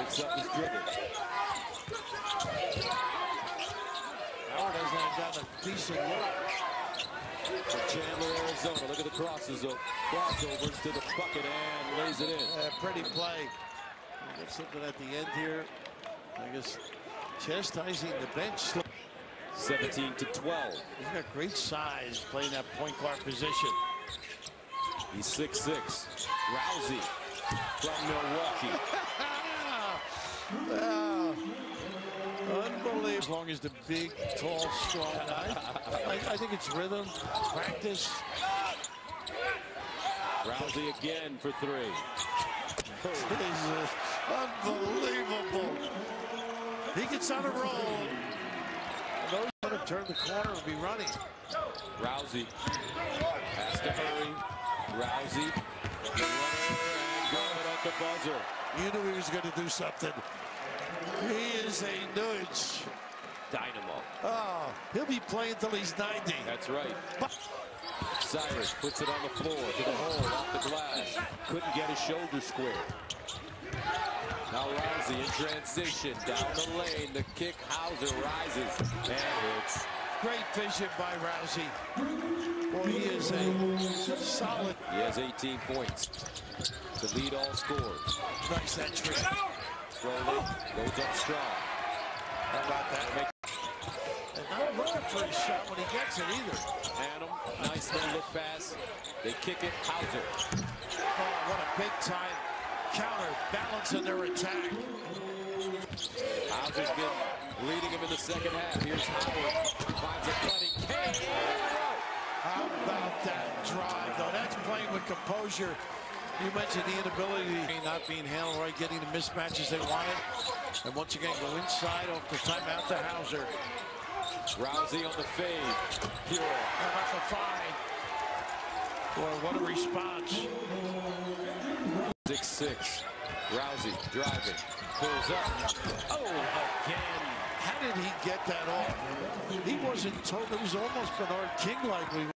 Picks up his dribble. Howard has done a decent work. For Chandler, Arizona. Look at the crosses of crossovers to the bucket and lays it in. Uh, pretty play. Something at the end here. I guess chastising the bench. 17 to 12. He's got great size playing that point guard position. He's 6'6". Rowsey from Milwaukee. Ah, unbelievable. As long as the big, tall, strong guy. I, I think it's rhythm, practice. Rowsey again for three. Jesus, unbelievable. He gets on a roll. Those that have turned the corner will be running. Rowsey has to hurry. Rowsey, the runner, and got it at the buzzer. You knew he was going to do something. He is a nudge. Dynamo. Oh, he'll be playing till he's 90. That's right. Cyrus puts it on the floor to the hole, off the glass. Couldn't get his shoulder square. Now Rowsey in transition, down the lane. The kick, Hauser rises and hits. Great vision by Rowsey. Boy, he is a solid. He has 18 points to lead all scores. Nice entry. Slowly goes up strong. How about that? And not looking for his shot when he gets it either. Adam, nice little look pass. They kick it, Hauser. Oh, what a big time counter balance in their attack. Hauser's been leading him in the second half. Here's Howard. Finds a cutting. Kane. How about that drive, though? That's playing with composure. You mentioned the inability, not being handled right, getting the mismatches they wanted. And once again, go inside off the timeout to Hauser. Rowsey on the fade. Pure. How about the find? Boy, what a response. 6-6. Rowsey driving. Pulls up. Oh, again. How did he get that off? He wasn't told. It was almost Bernard King-like.